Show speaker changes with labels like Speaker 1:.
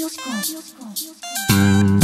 Speaker 1: よしこ